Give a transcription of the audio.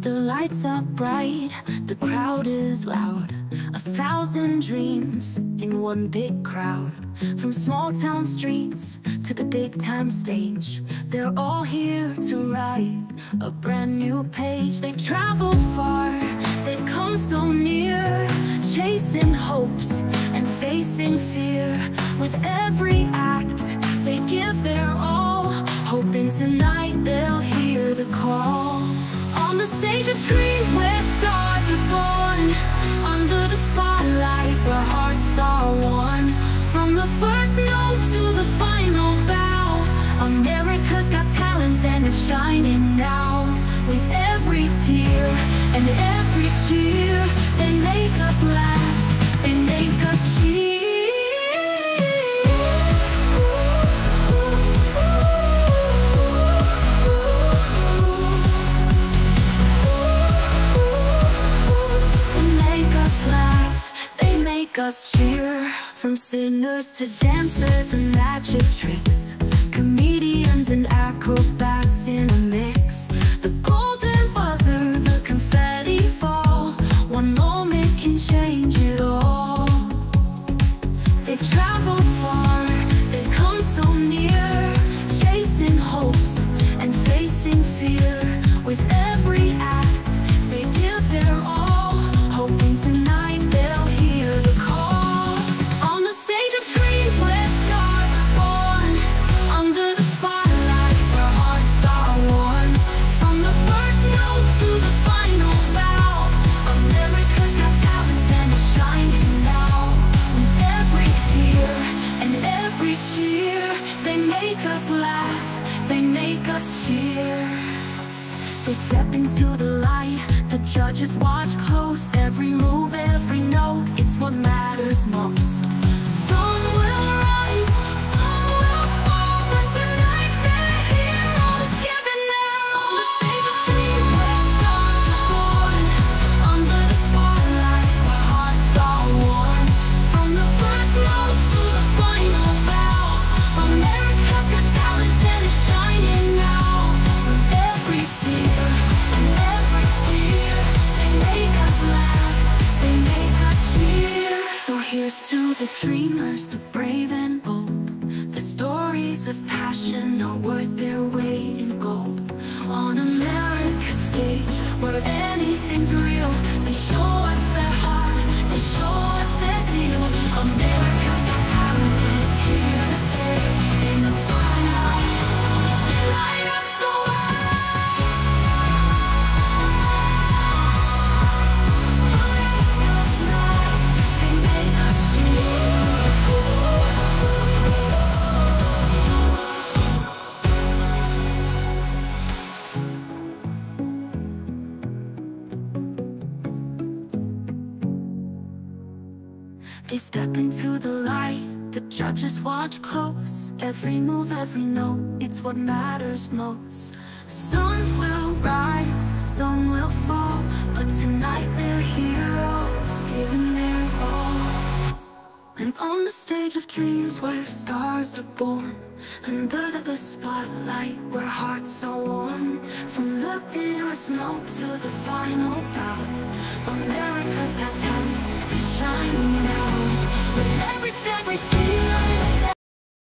The lights are bright, the crowd is loud. A thousand dreams in one big crowd. From small town streets to the big time stage, they're all here to write a brand new page. They've traveled far, they've come so near, chasing hopes and facing fear. With every and every cheer They make us laugh, they make us cheer. Us laugh, they make us cheer. From singers to dancers and magic tricks, they make us laugh, they make us cheer. They step into the light, the judges watch close. Every move, every note, it's what matters most. To the dreamers, the brave and bold. The stories of passion are worth their weight in gold. On America's stage, where anything's real, They step into the light, the judges watch close. Every move, every note, it's what matters most. Some will rise, some will fall, but tonight they're heroes, giving their all. And on the stage of dreams where stars are born and Under the spotlight where hearts are warm From the first note to the final bow America's got talent, it's shining now every tear